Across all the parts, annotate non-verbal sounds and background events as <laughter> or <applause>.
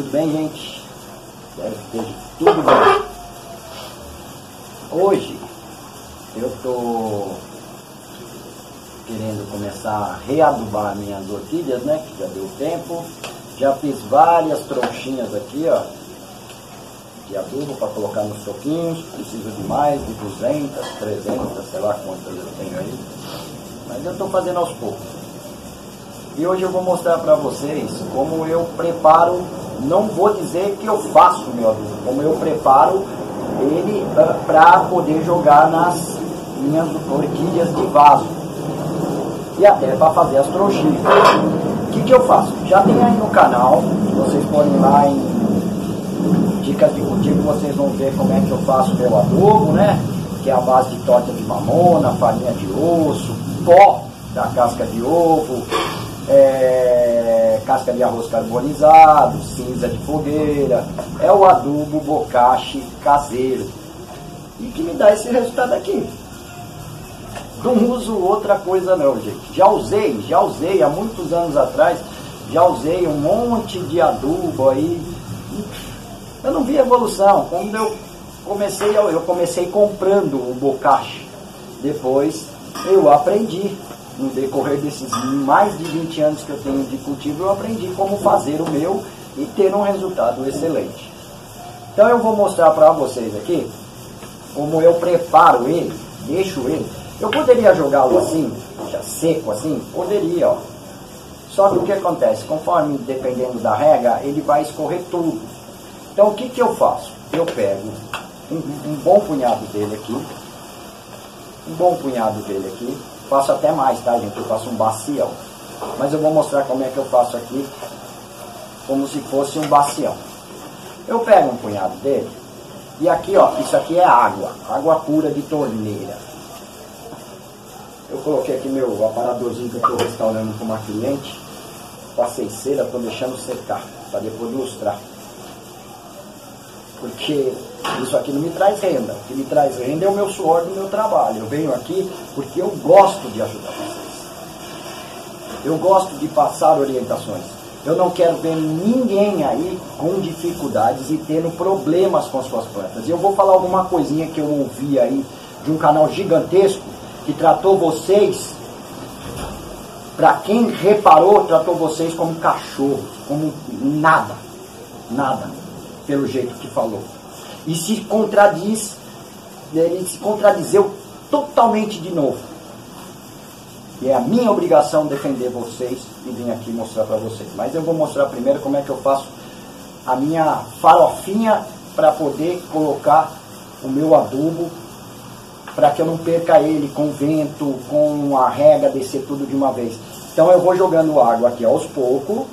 Tudo bem, gente? Espero que esteja tudo bem. Hoje eu estou querendo começar a readubar minhas orquídeas, né? Que já deu tempo. Já fiz várias tronchinhas aqui, ó. De adubo para colocar nos soquinhos. Preciso de mais, de 200, 300, sei lá quantas eu tenho aí. Mas eu estou fazendo aos poucos. E hoje eu vou mostrar para vocês como eu preparo não vou dizer que eu faço meu adubo, como eu preparo ele ah, para poder jogar nas minhas orquídeas de vaso e até para fazer as trouxinhas. O que, que eu faço? Já tem aí no canal, vocês podem ir lá em Dicas de Cultivo, vocês vão ver como é que eu faço meu adubo, né? Que é a base de torta de mamona, farinha de osso, pó da casca de ovo, é, casca de arroz carbonizado, cinza de fogueira, é o adubo bocache caseiro. E que me dá esse resultado aqui. Não uso outra coisa não, gente. Já usei, já usei há muitos anos atrás, já usei um monte de adubo aí. Eu não vi evolução. Quando eu comecei, eu comecei comprando o bocache. Depois eu aprendi no decorrer desses mais de 20 anos que eu tenho de cultivo, eu aprendi como fazer o meu e ter um resultado excelente. Então eu vou mostrar para vocês aqui como eu preparo ele, deixo ele. Eu poderia jogá-lo assim, já seco assim? Poderia, ó. Só que o que acontece? Conforme, dependendo da rega, ele vai escorrer tudo. Então o que, que eu faço? Eu pego um, um bom punhado dele aqui, um bom punhado dele aqui, Faço até mais, tá, gente? Eu faço um bacião. Mas eu vou mostrar como é que eu faço aqui, como se fosse um bacião. Eu pego um punhado dele, e aqui, ó, isso aqui é água, água pura de torneira. Eu coloquei aqui meu aparadorzinho que eu estou restaurando com uma cliente. Passei cera, estou deixando secar, para depois lustrar. Porque isso aqui não me traz renda. O que me traz renda é o meu suor do meu trabalho. Eu venho aqui porque eu gosto de ajudar vocês. Eu gosto de passar orientações. Eu não quero ver ninguém aí com dificuldades e tendo problemas com suas plantas. E eu vou falar alguma coisinha que eu ouvi aí de um canal gigantesco que tratou vocês, para quem reparou, tratou vocês como cachorros, como nada. Nada pelo jeito que falou. E se contradiz, ele se contradizeu totalmente de novo. E é a minha obrigação defender vocês e vir aqui mostrar para vocês. Mas eu vou mostrar primeiro como é que eu faço a minha farofinha para poder colocar o meu adubo para que eu não perca ele com vento, com a rega descer tudo de uma vez. Então eu vou jogando água aqui aos poucos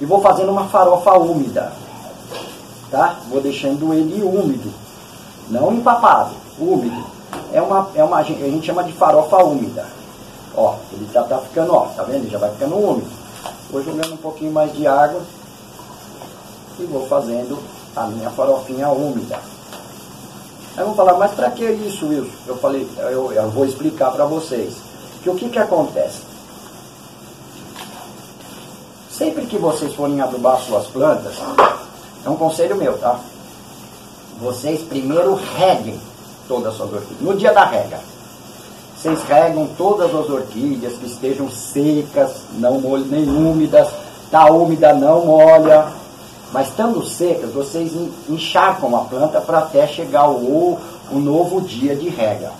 e vou fazendo uma farofa úmida tá? Vou deixando ele úmido, não empapado, úmido. É uma, é uma, a gente chama de farofa úmida. Ó, ele já tá ficando, ó, tá vendo? Já vai ficando úmido. Vou jogando um pouquinho mais de água e vou fazendo a minha farofinha úmida. Aí vão falar, mas para que isso, Wilson? Eu falei, eu, eu vou explicar para vocês. Que o que, que acontece? Sempre que vocês forem adubar suas plantas, é um conselho meu, tá? Vocês primeiro reguem todas as suas orquídeas. No dia da rega, vocês regam todas as orquídeas que estejam secas, não molhem, nem úmidas. Tá úmida, não molha. Mas estando secas, vocês encharcam a planta para até chegar o, o novo dia de rega.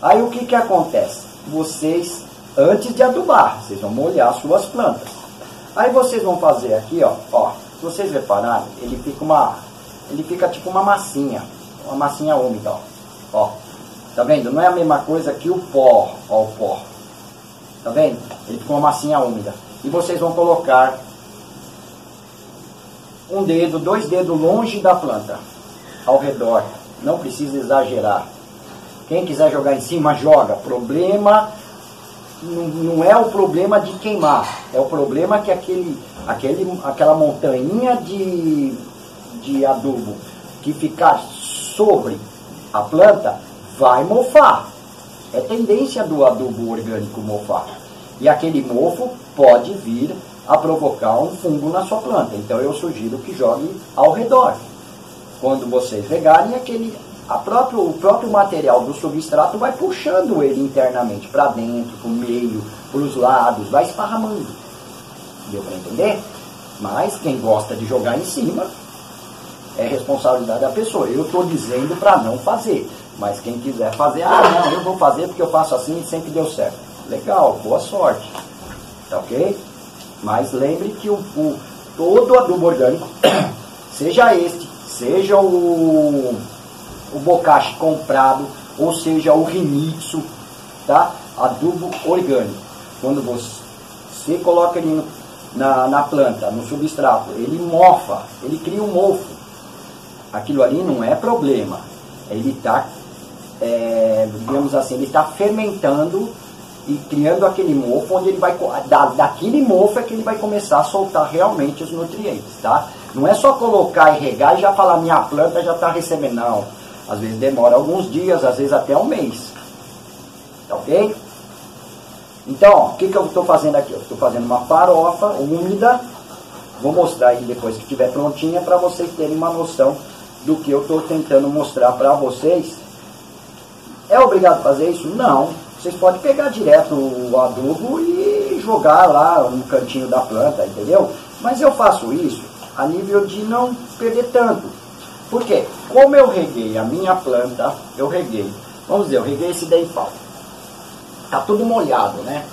Aí o que, que acontece? Vocês, antes de adubar, vocês vão molhar suas plantas. Aí vocês vão fazer aqui, ó, ó vocês repararem, ele fica uma. Ele fica tipo uma massinha. Uma massinha úmida, ó. ó. Tá vendo? Não é a mesma coisa que o pó, ó, o pó. Tá vendo? Ele fica uma massinha úmida. E vocês vão colocar um dedo, dois dedos longe da planta, ao redor. Não precisa exagerar. Quem quiser jogar em cima, joga. Problema não, é o problema de queimar, é o problema que aquele, aquele, aquela montanha de, de adubo que ficar sobre a planta vai mofar. É tendência do adubo orgânico mofar. E aquele mofo pode vir a provocar um fungo na sua planta. Então eu sugiro que jogue ao redor. Quando vocês regarem, aquele, próprio, o próprio material do substrato vai puxando ele internamente para dentro, para o meio, para os lados, vai esparramando. Deu para entender? Mas quem gosta de jogar em cima é responsabilidade da pessoa. Eu estou dizendo para não fazer. Mas quem quiser fazer, ah, não, eu vou fazer porque eu faço assim e sempre deu certo. Legal, boa sorte. Tá ok? Mas lembre que o, o todo adubo orgânico, <coughs> seja este, seja o, o bocache comprado, ou seja o rimitsu, tá? Adubo orgânico. Quando você coloca ele na, na planta, no substrato, ele mofa, ele cria um mofo. Aquilo ali não é problema. Ele está, é, digamos assim, ele está fermentando e criando aquele mofo onde ele vai da, daquele mofo é que ele vai começar a soltar realmente os nutrientes, tá? Não é só colocar e regar e já falar minha planta já está recebendo, não. Às vezes demora alguns dias, às vezes até um mês. Tá ok? Então, o que, que eu estou fazendo aqui? Eu estou fazendo uma farofa úmida. Vou mostrar aí depois que estiver prontinha para vocês terem uma noção do que eu estou tentando mostrar para vocês. É obrigado a fazer isso? Não vocês podem pegar direto o adubo e jogar lá no cantinho da planta, entendeu? Mas eu faço isso a nível de não perder tanto. Por quê? Como eu reguei a minha planta, eu reguei. Vamos dizer, eu reguei esse deifal. Tá tudo molhado, né?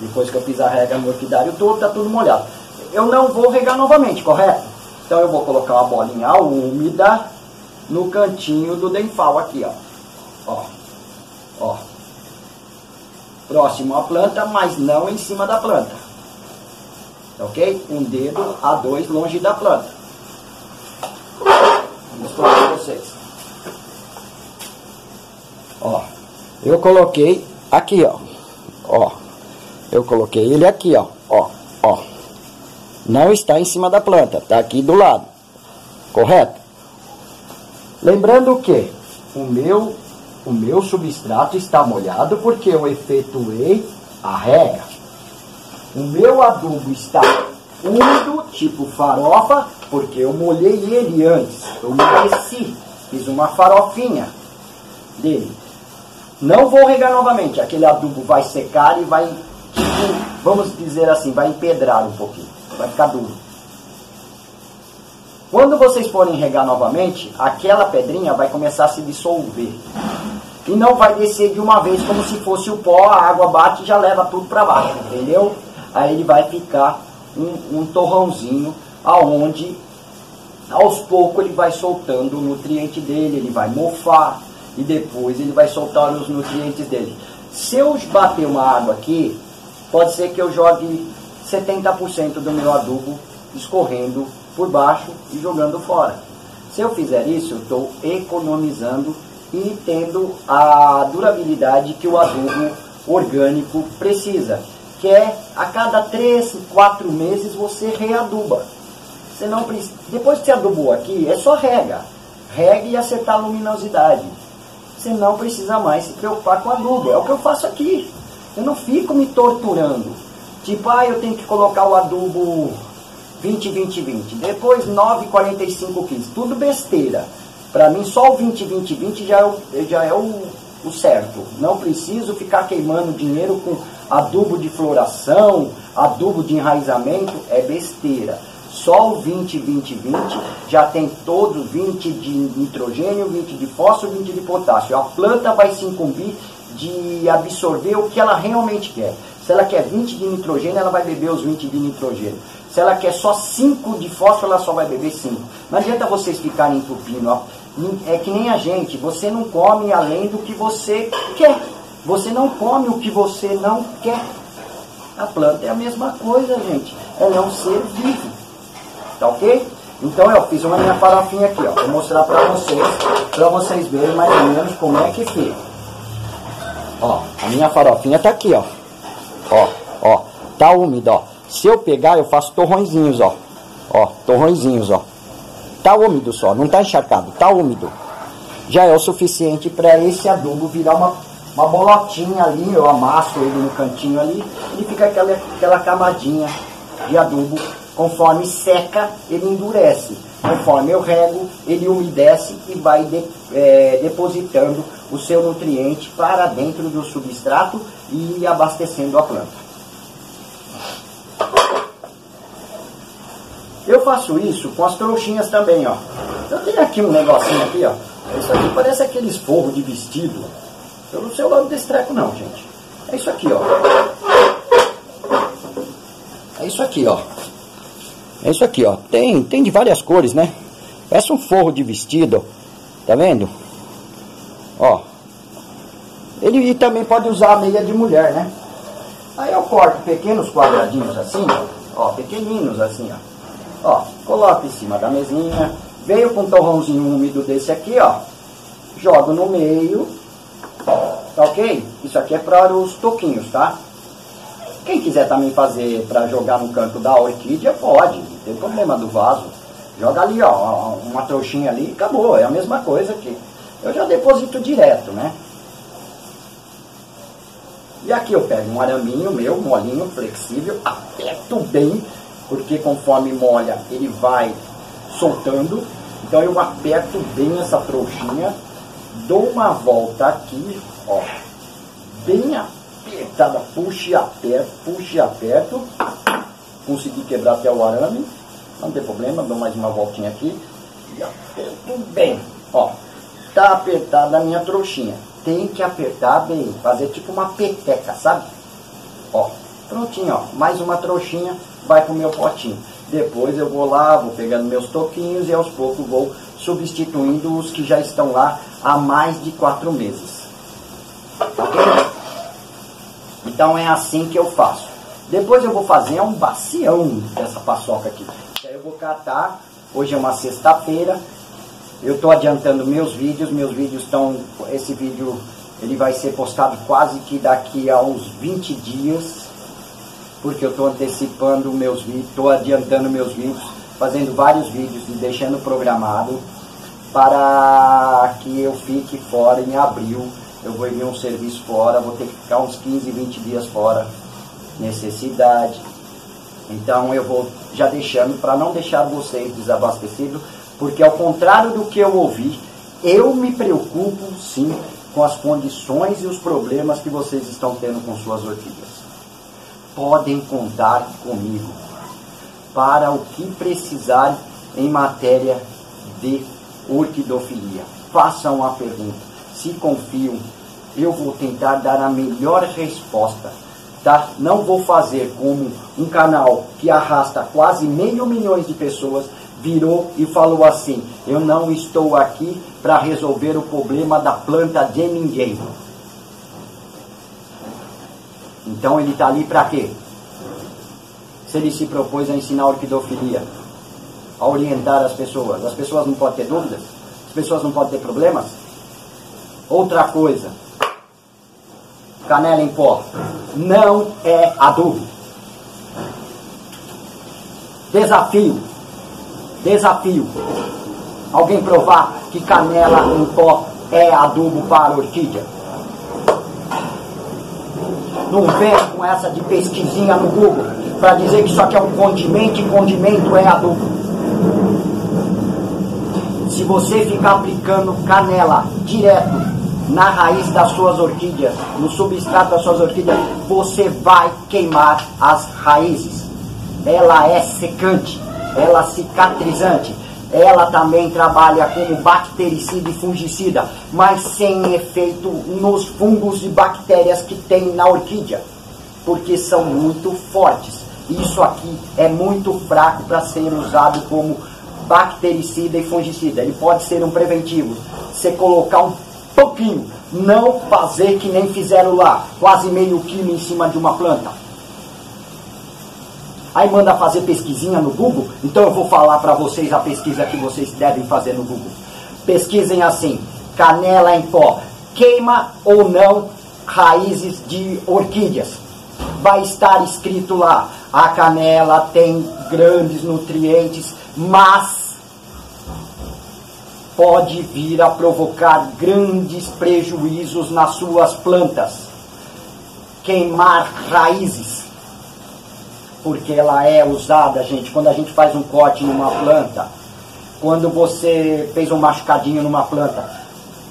Depois que eu fiz a rega no orquidário todo, tá tudo molhado. Eu não vou regar novamente, correto? Então eu vou colocar uma bolinha úmida no cantinho do deifal aqui, ó. Ó. Ó próximo à planta, mas não em cima da planta. Ok? Um dedo a dois longe da planta. Vocês. Ó, eu coloquei aqui, ó. Ó, eu coloquei ele aqui, ó. Ó, ó. Não está em cima da planta, está aqui do lado. Correto? Lembrando que o meu o meu substrato está molhado porque eu efetuei a rega. O meu adubo está úmido, tipo farofa, porque eu molhei ele antes. Eu umedeci, fiz uma farofinha dele. Não vou regar novamente, aquele adubo vai secar e vai, tipo, vamos dizer assim, vai empedrar um pouquinho, vai ficar duro. Quando vocês forem regar novamente, aquela pedrinha vai começar a se dissolver e não vai descer de uma vez como se fosse o pó, a água bate e já leva tudo para baixo, entendeu? Aí ele vai ficar um, um torrãozinho aonde aos poucos ele vai soltando o nutriente dele, ele vai mofar e depois ele vai soltar os nutrientes dele. Se eu bater uma água aqui, pode ser que eu jogue 70% do meu adubo escorrendo por baixo e jogando fora. Se eu fizer isso, eu estou economizando e tendo a durabilidade que o adubo orgânico precisa, que é a cada 3, 4 meses você readuba. Você não precisa, depois que você adubou aqui, é só rega. Rega e acertar a luminosidade. Você não precisa mais se preocupar com adubo. É o que eu faço aqui. Eu não fico me torturando. Tipo, ah, eu tenho que colocar o adubo 20, 20, 20. Depois 9, 45, 15. Tudo besteira. Para mim, só o 20, 20, 20 já é, o, já é o, o certo. Não preciso ficar queimando dinheiro com adubo de floração, adubo de enraizamento, é besteira. Só o 20, 20, 20 já tem todos 20 de nitrogênio, 20 de fósforo, 20 de potássio. A planta vai se incumbir de absorver o que ela realmente quer. Se ela quer 20 de nitrogênio, ela vai beber os 20 de nitrogênio. Se ela quer só 5 de fósforo, ela só vai beber 5. Não adianta vocês ficarem entupindo é que nem a gente, você não come além do que você quer. Você não come o que você não quer. A planta é a mesma coisa, gente. Ela é um ser vivo. Tá ok? Então eu fiz uma minha farofinha aqui, ó. Vou mostrar pra vocês, pra vocês verem mais ou menos como é que fica. Ó, a minha farofinha tá aqui, ó. Ó, ó. Tá úmida, ó. Se eu pegar, eu faço torrõezinhos, ó. Ó, torrõezinhos, ó. Está úmido só, não está encharcado, está úmido. Já é o suficiente para esse adubo virar uma, uma bolotinha ali, eu amasso ele no cantinho ali, e fica aquela, aquela camadinha de adubo. Conforme seca, ele endurece. Conforme eu rego, ele umedece e vai de, é, depositando o seu nutriente para dentro do substrato e abastecendo a planta. Eu faço isso com as trouxinhas também, ó. Eu tenho aqui um negocinho aqui, ó. Isso aqui parece aqueles forros de vestido. Eu não sei o nome desse treco não, gente. É isso aqui, ó. É isso aqui, ó. É isso aqui, ó. Tem, tem de várias cores, né? Parece um forro de vestido. Tá vendo? Ó. Ele também pode usar a meia de mulher, né? Aí eu corto pequenos quadradinhos assim, ó. Pequeninos assim, ó. Ó, coloco em cima da mesinha. Veio com um torrãozinho úmido desse aqui, ó. Jogo no meio. Tá ok? Isso aqui é para os toquinhos, tá? Quem quiser também fazer para jogar no canto da orquídea, pode. Tem problema do vaso. Joga ali, ó, uma trouxinha ali e acabou. É a mesma coisa que eu já deposito direto, né? E aqui eu pego um araminho meu, molinho, flexível, aperto bem porque conforme molha ele vai soltando. Então eu aperto bem essa trouxinha, dou uma volta aqui, ó, bem apertada, puxo e aperto, puxo e aperto, consegui quebrar até o arame, não tem problema, dou mais uma voltinha aqui e aperto bem, ó, tá apertada a minha trouxinha, tem que apertar bem, fazer tipo uma peteca, sabe? Ó, prontinho, ó, mais uma trouxinha, vai para o meu potinho. Depois eu vou lá, vou pegando meus toquinhos e aos poucos vou substituindo os que já estão lá há mais de quatro meses. Então é assim que eu faço. Depois eu vou fazer um bacião dessa paçoca aqui. Aí eu vou catar, hoje é uma sexta-feira, eu estou adiantando meus vídeos, meus vídeos estão, esse vídeo ele vai ser postado quase que daqui a uns 20 dias, porque eu estou antecipando meus vídeos, estou adiantando meus vídeos, fazendo vários vídeos e deixando programado para que eu fique fora em abril. Eu vou ir um serviço fora, vou ter que ficar uns 15, 20 dias fora, necessidade. Então eu vou já deixando para não deixar vocês desabastecidos, porque ao contrário do que eu ouvi, eu me preocupo sim com as condições e os problemas que vocês estão tendo com suas orquídeas podem contar comigo para o que precisar em matéria de orquidofilia. Façam a pergunta. Se confiam, eu vou tentar dar a melhor resposta. Tá? Não vou fazer como um canal que arrasta quase meio milhão de pessoas virou e falou assim: Eu não estou aqui para resolver o problema da planta de ninguém. Então ele está ali para quê? Se ele se propôs a ensinar orquidofilia, a orientar as pessoas, as pessoas não podem ter dúvidas, as pessoas não podem ter problemas. Outra coisa, canela em pó não é adubo. Desafio, desafio. Alguém provar que canela em pó é adubo para orquídea? Não vem com essa de pesquisinha no Google para dizer que isso aqui é um condimento e condimento é adubo. Se você ficar aplicando canela direto na raiz das suas orquídeas, no substrato das suas orquídeas, você vai queimar as raízes. Ela é secante, ela é cicatrizante, ela também trabalha como bactericida e fungicida, mas sem efeito nos fungos e bactérias que tem na orquídea, porque são muito fortes. Isso aqui é muito fraco para ser usado como bactericida e fungicida. Ele pode ser um preventivo. Você colocar um pouquinho, não fazer que nem fizeram lá, quase meio quilo em cima de uma planta Aí manda fazer pesquisinha no Google, então eu vou falar para vocês a pesquisa que vocês devem fazer no Google. Pesquisem assim: canela em pó queima ou não raízes de orquídeas. Vai estar escrito lá: a canela tem grandes nutrientes, mas pode vir a provocar grandes prejuízos nas suas plantas. Queimar raízes porque ela é usada, gente, quando a gente faz um corte numa planta, quando você fez um machucadinho numa planta,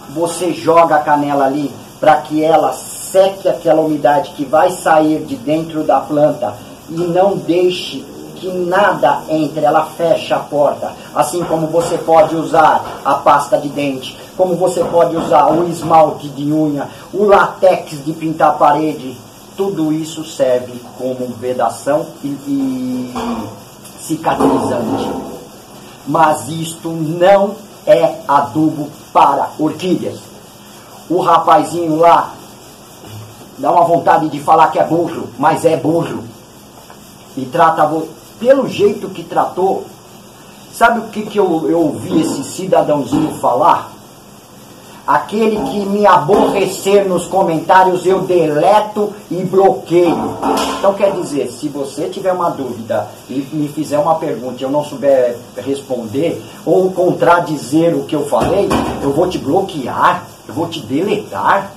você joga a canela ali para que ela seque aquela umidade que vai sair de dentro da planta e não deixe que nada entre, ela fecha a porta. Assim como você pode usar a pasta de dente, como você pode usar o esmalte de unha, o látex de pintar a parede, tudo isso serve como vedação e, e cicatrizante. Mas isto não é adubo para orquídeas. O rapazinho lá dá uma vontade de falar que é burro, mas é burro. E trata pelo jeito que tratou. Sabe o que, que eu, eu ouvi esse cidadãozinho falar? Aquele que me aborrecer nos comentários eu deleto e bloqueio. Então quer dizer, se você tiver uma dúvida e me fizer uma pergunta e eu não souber responder ou contradizer o que eu falei, eu vou te bloquear, eu vou te deletar.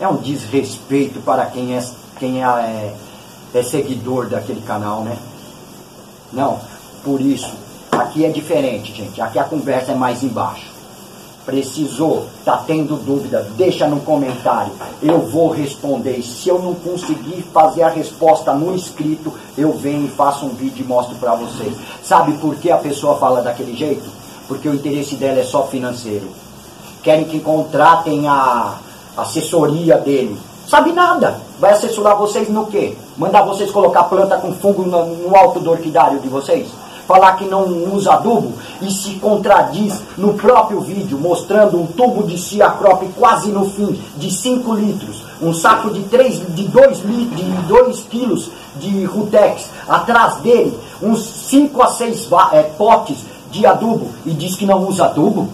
É um desrespeito para quem é, quem é, é, é seguidor daquele canal, né? Não, por isso, aqui é diferente, gente. Aqui a conversa é mais embaixo precisou, está tendo dúvida, deixa no comentário. Eu vou responder. E se eu não conseguir fazer a resposta no escrito, eu venho e faço um vídeo e mostro para vocês. Sabe por que a pessoa fala daquele jeito? Porque o interesse dela é só financeiro. Querem que contratem a assessoria dele. Sabe nada. Vai assessorar vocês no quê? Mandar vocês colocar planta com fungo no, no alto do orquidário de vocês? falar que não usa adubo e se contradiz no próprio vídeo, mostrando um tubo de ciacrop quase no fim, de 5 litros, um saco de 3, de 2 litros, de 2 quilos de Rutex, atrás dele, uns 5 a 6 é, potes de adubo e diz que não usa adubo?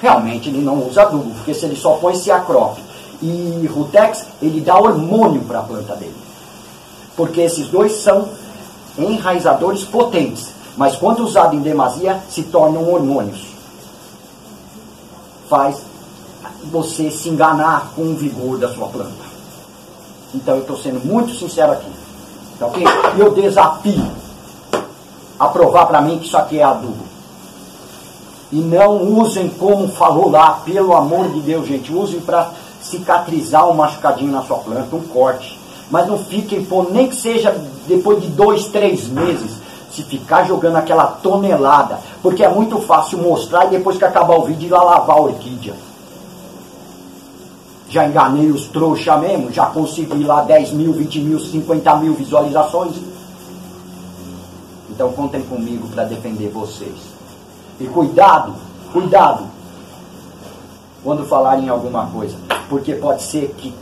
Realmente ele não usa adubo, porque se ele só põe ciacrop e Rutex, ele dá hormônio para a planta dele. Porque esses dois são enraizadores potentes, mas quando usado em demasia, se tornam hormônios. Faz você se enganar com o vigor da sua planta. Então eu estou sendo muito sincero aqui. Tá ok? Eu desafio a provar para mim que isso aqui é adubo. E não usem como falou lá, pelo amor de Deus, gente. Usem para cicatrizar um machucadinho na sua planta, um corte. Mas não fiquem por nem que seja depois de dois, três meses, se ficar jogando aquela tonelada. Porque é muito fácil mostrar e depois que acabar o vídeo ir lá lavar a orquídea. Já enganei os trouxa mesmo, já consegui lá 10 mil, 20 mil, 50 mil visualizações. Então contem comigo para defender vocês. E cuidado, cuidado, quando falarem alguma coisa, porque pode ser que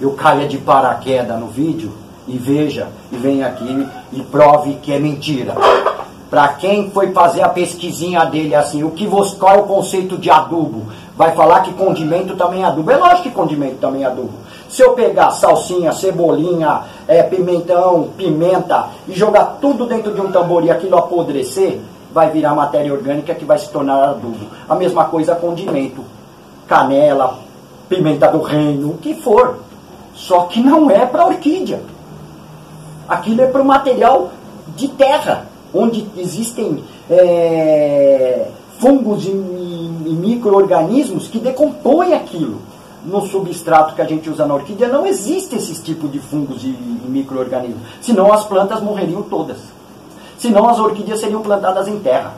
eu caia de paraquedas no vídeo e veja, e venha aqui e prove que é mentira. Para quem foi fazer a pesquisinha dele assim, o que você, qual é o conceito de adubo? Vai falar que condimento também é adubo. É lógico que condimento também é adubo. Se eu pegar salsinha, cebolinha, é, pimentão, pimenta e jogar tudo dentro de um tambor e aquilo apodrecer, vai virar matéria orgânica que vai se tornar adubo. A mesma coisa condimento. Canela, pimenta do reino, o que for. Só que não é para orquídea. Aquilo é para o material de terra, onde existem é, fungos e, e micro-organismos que decompõem aquilo. No substrato que a gente usa na orquídea não existe esse tipo de fungos e, e micro-organismos. Senão as plantas morreriam todas. Senão as orquídeas seriam plantadas em terra.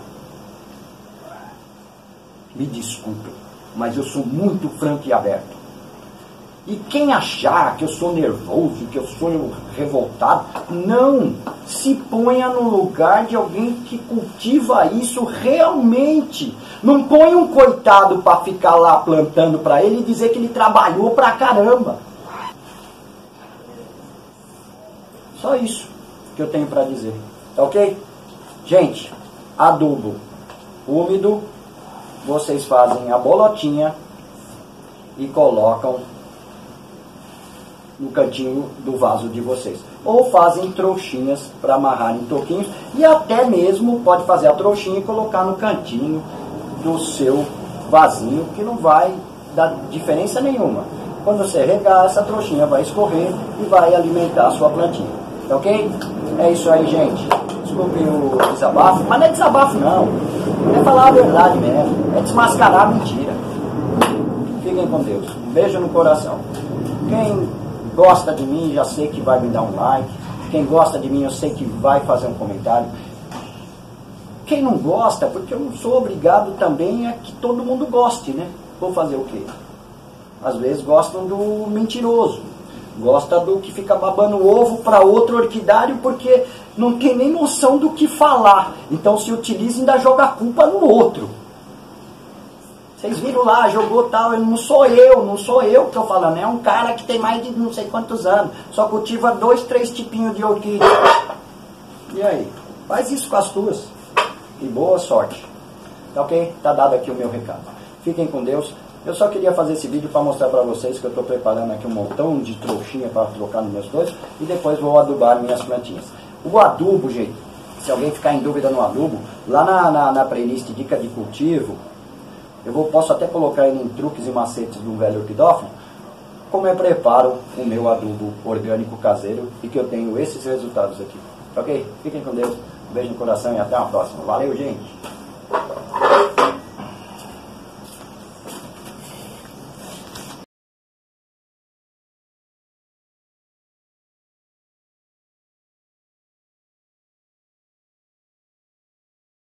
Me desculpe, mas eu sou muito franco e aberto. E quem achar que eu sou nervoso, que eu sou revoltado, não. Se ponha no lugar de alguém que cultiva isso realmente. Não põe um coitado para ficar lá plantando para ele e dizer que ele trabalhou pra caramba. Só isso que eu tenho para dizer. Tá ok? Gente, adubo úmido, vocês fazem a bolotinha e colocam no cantinho do vaso de vocês. Ou fazem trouxinhas para amarrar em toquinhos e até mesmo pode fazer a trouxinha e colocar no cantinho do seu vasinho, que não vai dar diferença nenhuma. Quando você regar, essa trouxinha vai escorrer e vai alimentar a sua plantinha. Tá ok? É isso aí, gente. Desculpe o desabafo, mas não é desabafo não. Falar a verdade mesmo. É desmascarar a mentira. Fiquem com Deus. Beijo no coração. Quem gosta de mim, já sei que vai me dar um like. Quem gosta de mim, eu sei que vai fazer um comentário. Quem não gosta, porque eu não sou obrigado também a que todo mundo goste, né? Vou fazer o quê? Às vezes gostam do mentiroso, gosta do que fica babando ovo para outro orquidário porque não tem nem noção do que falar. Então se utiliza e ainda joga a culpa no outro. Vocês viram lá, jogou tal, não sou eu, não sou eu que estou falando, é um cara que tem mais de não sei quantos anos, só cultiva dois, três tipinhos de orquídea. E aí? Faz isso com as tuas. E boa sorte. Tá ok? Tá dado aqui o meu recado. Fiquem com Deus. Eu só queria fazer esse vídeo para mostrar para vocês que eu estou preparando aqui um montão de trouxinha para trocar nos meus dois e depois vou adubar minhas plantinhas. O adubo, gente, se alguém ficar em dúvida no adubo, lá na, na, na playlist Dica de Cultivo, eu vou, posso até colocar em truques e macetes do velho orquidófilo, como eu preparo o meu adubo orgânico caseiro e que eu tenho esses resultados aqui. Ok? Fiquem com Deus. Um beijo no coração e até uma próxima. Valeu, gente!